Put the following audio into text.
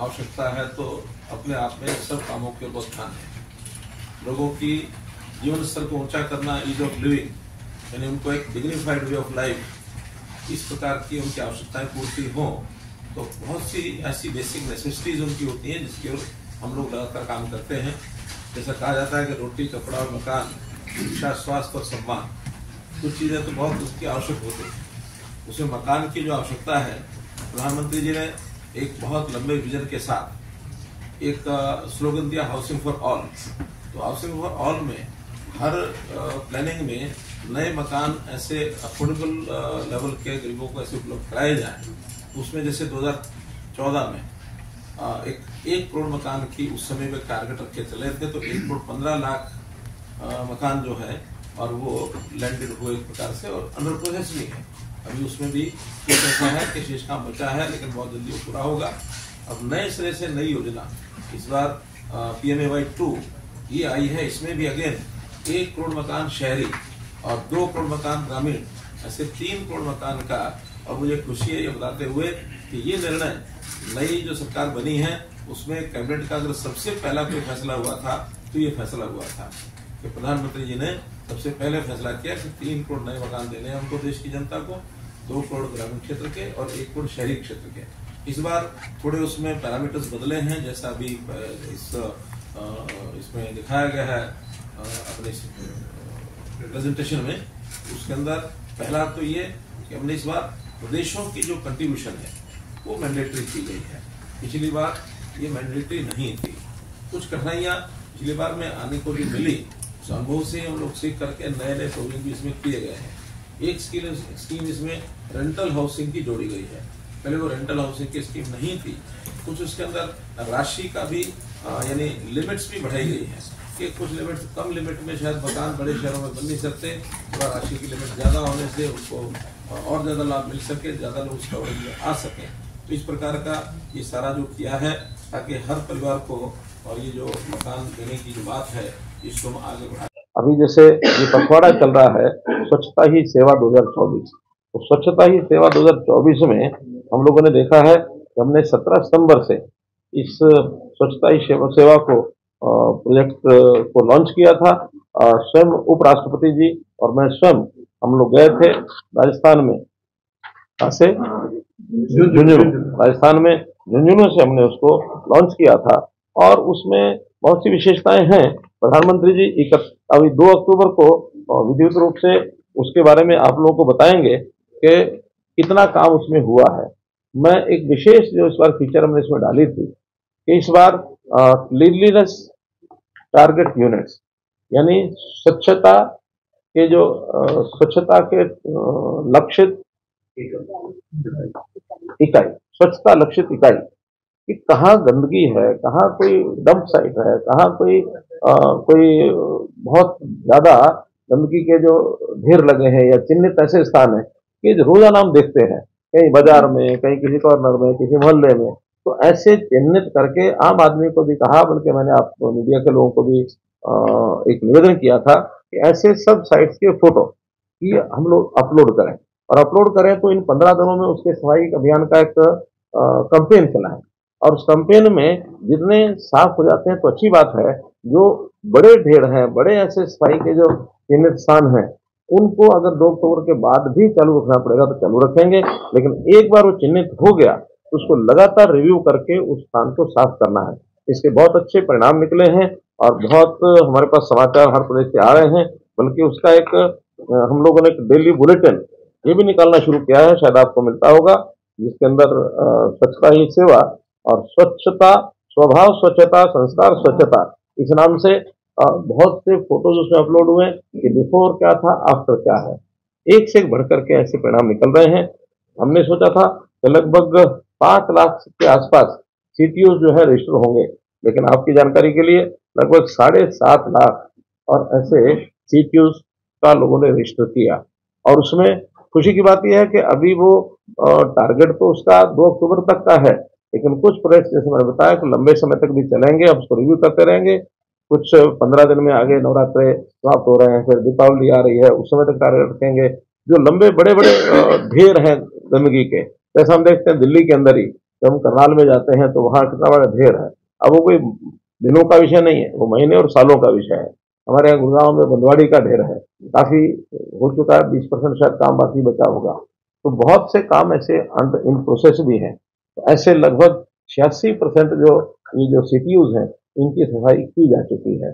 आवश्यकता है तो अपने आप में सब कामों के ऊपर ध्यान है लोगों की जीवन स्तर को ऊँचा करना इज़ ऑफ़ लिविंग यानी उनको एक डिग्निफाइड वे ऑफ़ लाइफ इस प्रकार की उनकी आवश्यकताएँ पूर्ति हो तो बहुत सी ऐसी बेसिक नेसेसिटीज उनकी होती हैं जिसकी ओर हम लोग लगातार काम करते हैं। जैसा कहा जाता है कि रोटी, कपड़ा और मकान, शिक्षा, स्वास्थ्य और सम्मान, कुछ चीज़ें तो बहुत उसकी आवश्यक होती हैं। उसमें मकान की जो आवश्यकता है, प्रधानमंत्री जी ने एक बहुत लंबे विजन के साथ एक स्लोगन दिया हाउसिंग फॉर ऑल तो हाउसिंग फॉर ऑल में हर प्लानिंग में नए मकान ऐसे अफोर्डेबल लेवल के गरीबों को ऐसे उपलब्ध कराए जाए। उसमें जैसे 2014 में एक एक करोड़ मकान की उस समय में टारगेट रखे चले थे तो एक करोड़ पंद्रह लाख मकान जो है और वो लैंडेड हुए एक प्रकार से और अंडर प्रोसेस भी है। अभी उसमें भी है कि शेष काम बचा है, लेकिन बहुत जल्दी पूरा होगा। अब नए सिरे से नई योजना। इस बार P M A Y two ये आई है। इसमें भी अगेन एक करोड़ मकान शहरी और दो करोड़ मकान ग्रामीण, ऐसे तीन करोड़ मकान का। और मुझे खुशी है ये बताते हुए कि ये निर्णय नई जो सरकार बनी है, उसमें कैबिनेट का अगर सबसे पहला कोई फैसला हुआ था तो ये फैसला हुआ था। कि प्रधानमंत्री जी ने सबसे पहले फैसला किया कि तीन करोड़ नए मकान देने हैं हमको देश की जनता को, दो करोड़ ग्रामीण क्षेत्र के और एक करोड़ शहरी क्षेत्र के। इस बार थोड़े उसमें पैरामीटर्स बदले हैं, जैसा अभी इस इसमें दिखाया गया है अपने प्रेजेंटेशन में। उसके अंदर पहला तो ये कि हमने इस बार प्रदेशों की जो कंट्रीब्यूशन है, वो मैंडेटरी की गई है। पिछली बार ये मैंडेटरी नहीं थी। कुछ कठिनाइयाँ पिछली बार में आने को भी मिली अनुभव से हम लोग सीख करके नए नए प्रोविज़न भी इसमें किए गए हैं। एक स्कीम स्कीम इसमें रेंटल हाउसिंग की जोड़ी गई है। पहले वो रेंटल हाउसिंग की स्कीम नहीं थी। कुछ उसके अंदर राशि का भी यानी लिमिट्स भी बढ़ाई गई है कि कुछ लिमिट कम लिमिट में शायद मकान बड़े शहरों में बन नहीं सकते, थोड़ा राशि की लिमिट ज़्यादा होने से उसको और ज़्यादा लाभ मिल सके, ज़्यादा लोग उसका आ सकें। तो इस प्रकार का ये सारा जो किया है, ताकि हर परिवार को और ये जो मकान देने की जो बात है इसको हम आगे बढ़ा अभी जैसे ये पखवाड़ा चल रहा है स्वच्छता ही सेवा 2024 तो स्वच्छता ही सेवा 2024 में हम लोगों ने देखा है कि हमने 17 सितंबर से इस स्वच्छता ही सेवा, सेवा को प्रोजेक्ट को लॉन्च किया था। स्वयं उपराष्ट्रपति जी और मैं स्वयं हम लोग गए थे राजस्थान में। से? झुंझुनू। राजस्थान में। झुंझुनू से हमने उसको लॉन्च किया था। और उसमें बहुत सी विशेषताएँ हैं। प्रधानमंत्री जी अभी दो अक्टूबर को विधिवत रूप से उसके बारे में आप लोगों को बताएँगे कि कितना काम उसमें हुआ है। मैं एक विशेष जो इस बार फीचर हमने इसमें डाली थी कि इस बार क्लीनलीनेस टारगेट यूनिट्स यानी स्वच्छता के जो स्वच्छता के लक्षित इकाई, स्वच्छता लक्षित इकाई कि कहाँ गंदगी है कहाँ कोई डंप साइट है कहाँ कोई आ, कोई बहुत ज़्यादा गंदगी के जो ढेर लगे हैं या चिन्हित ऐसे स्थान है कि रोज़ाना हम देखते हैं कहीं बाज़ार में कहीं किसी कॉर्नर में किसी मोहल्ले में तो ऐसे चिन्हित करके आम आदमी को भी कहा बल्कि मैंने आप मीडिया के लोगों को भी आ, एक निवेदन किया था कि ऐसे सब साइट्स के फ़ोटो की हम लोग अपलोड करें। और अपलोड करें तो इन पंद्रह दिनों में उसके सफ़ाई अभियान का एक कंपेन चला है और कंपेन में जितने साफ़ हो जाते हैं तो अच्छी बात है, जो बड़े ढेर हैं, बड़े ऐसे सफ़ाई के जो चिन्हित स्थान हैं, उनको अगर दो अक्टूबर के बाद भी चालू रखना पड़ेगा तो चालू रखेंगे, लेकिन एक बार वो चिन्हित हो गया तो उसको लगातार रिव्यू करके उस स्थान को साफ़ करना है। इसके बहुत अच्छे परिणाम निकले हैं, और बहुत हमारे पास समाचार हर प्रदेश से आ रहे हैं, बल्कि उसका एक, हम लोगों ने एक डेली बुलेटिन ये भी निकालना शुरू किया है, शायद आपको मिलता होगा, जिसके अंदर स्वच्छता ही सेवा और स्वच्छता, स्वभाव स्वच्छता, संस्कार स्वच्छता, इस नाम से बहुत से फ़ोटोज़ उसमें अपलोड हुए कि बिफोर क्या था आफ्टर क्या है। एक से एक बढ़कर के ऐसे परिणाम निकल रहे हैं। हमने सोचा था कि लगभग पाँच लाख के आसपास सीटीओ जो है रजिस्टर होंगे। लेकिन आपकी जानकारी के लिए लगभग साढ़े सात लाख और ऐसे सीटीओ का लोगों ने रजिस्टर किया। और उसमें खुशी की बात यह है कि अभी वो टारगेट तो उसका दो अक्टूबर तक का है। लेकिन कुछ प्रोजेक्ट जैसे मैंने बताया कि लंबे समय तक भी चलेंगे, अब उसको रिव्यू करते रहेंगे। कुछ पंद्रह दिन में आगे नवरात्रे समाप्त हो रहे हैं, फिर दीपावली आ रही है, उस समय तक टारगेट रखेंगे। जो लंबे बड़े बड़े ढेर हैं गंदगी के, जैसा हम देखते हैं दिल्ली के अंदर ही, जब हम करनाल में जाते हैं तो वहाँ कितना बड़ा ढेर है। अब वो कोई दिनों का विषय नहीं है, वो महीने और सालों का विषय है। हमारे यहाँ गुड़गांव में बंदवाड़ी का ढेर है, काफ़ी हो चुका है, बीस परसेंट शायद काम बाकी बचा होगा। तो बहुत से काम ऐसे इन प्रोसेस भी हैं। तो ऐसे लगभग छियासी परसेंट जो ये जो सिटीज़ हैं, इनकी सफ़ाई की जा चुकी है।